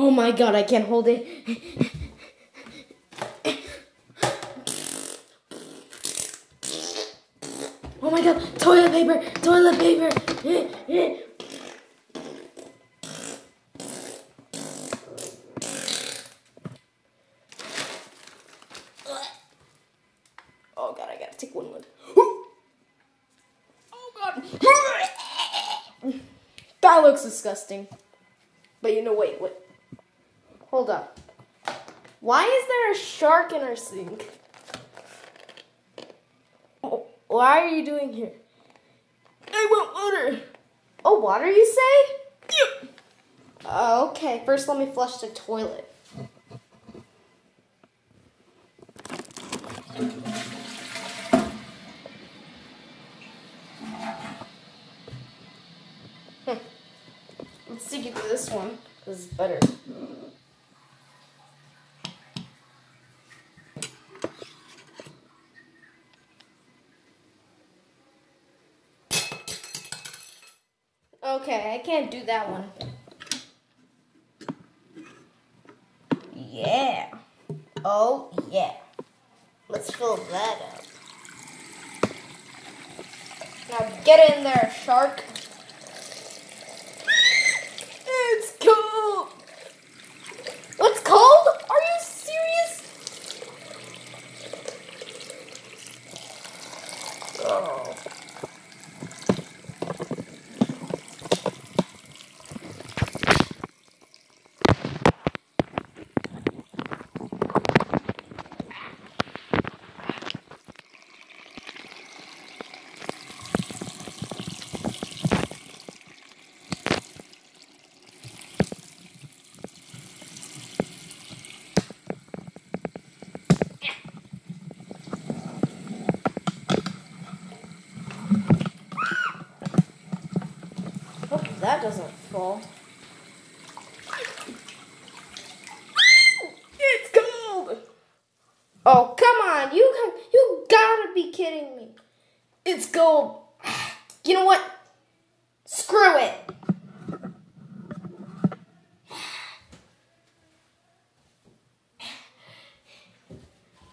Oh my god, I can't hold it. Oh my god, toilet paper, toilet paper. Oh god, I gotta take one look. Oh god. That looks disgusting. But you know, wait, wait. Hold up. Why is there a shark in our sink? Oh, why are you doing here? I want water. Oh, water, you say? Yeah. Uh, okay, first let me flush the toilet. Let's stick it to this one. This is better. Okay, I can't do that one. Yeah. Oh, yeah. Let's fill that up. Now get in there, shark. It's cold. What's cold? Are you serious? Oh. Hope that doesn't fall. It's cold. Oh come on, you can, you gotta be kidding me. It's cold. You know what? Screw it.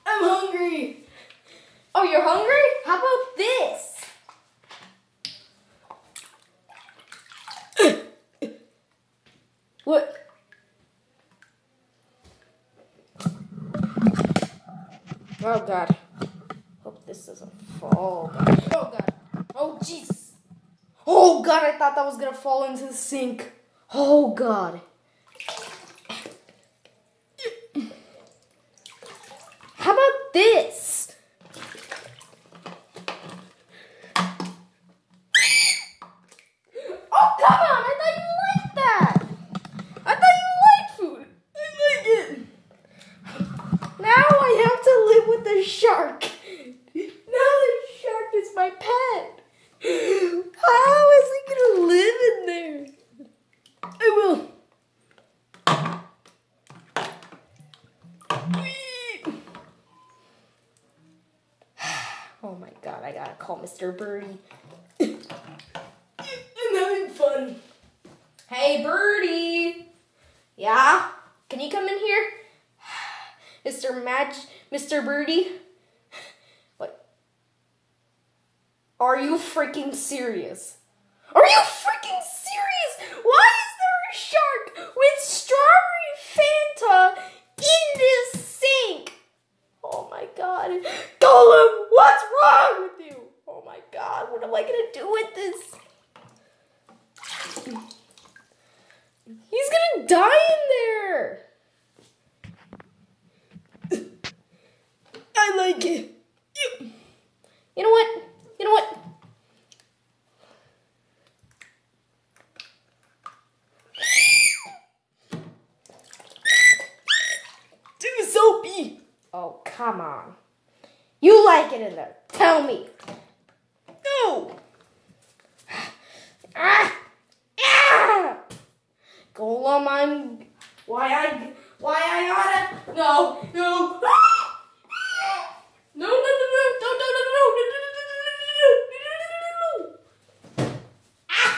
I'm hungry. Oh, you're hungry? How about this? What? Oh god. Hope this doesn't fall. Oh god. Oh jeez. Oh god, I thought that was gonna fall into the sink. Oh god. How about this? Oh come on! I thought you liked that. I thought you liked food. I like it. Now I have to live with the shark. Now the shark is my pet. How is he gonna live in there? I will. Oh my god, I gotta call Mr. Birdie. Having fun. Hey, Birdie. Yeah? Can you come in here? Mr. Match, Mr. Birdie? What? Are you freaking serious? Are you freaking serious? Why is there a shark with strawberry Fanta in this sink? Oh my god. Golem, what's wrong with you? Oh my god, what am I gonna do with this? He's gonna die in there. I like it. You, you know what? You know what? Too soapy. Oh, come on. You like it in there. Tell me. Golem, I'm. Why I. Why I oughta. No, no. Ah! No, no, no, no, no, no, no, no, no, no, no, no, no, no, no, no, no.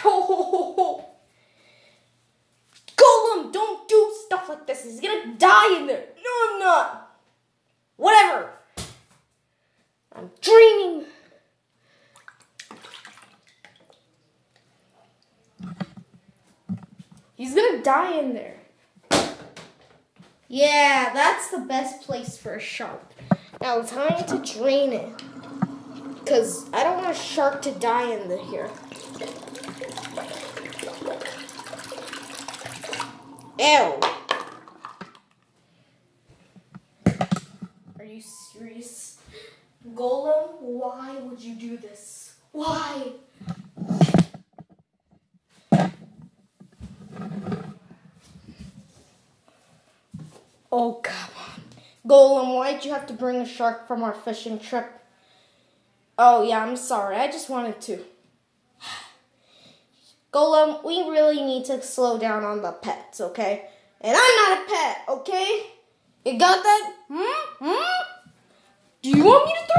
Ow! Golem, don't do stuff with this. He's gonna die in there. No, I'm not. Whatever. I'm dreaming. He's gonna die in there. Yeah, that's the best place for a shark. Now time to drain it. Because I don't want a shark to die in the here. Ew. Are you serious? Golem, why would you do this? Why? Oh, come on. Golem, why'd you have to bring a shark from our fishing trip? Oh, yeah, I'm sorry. I just wanted to. Golem, we really need to slow down on the pets, okay? And I'm not a pet, okay? You got that? Hmm? Hmm? Do you want me to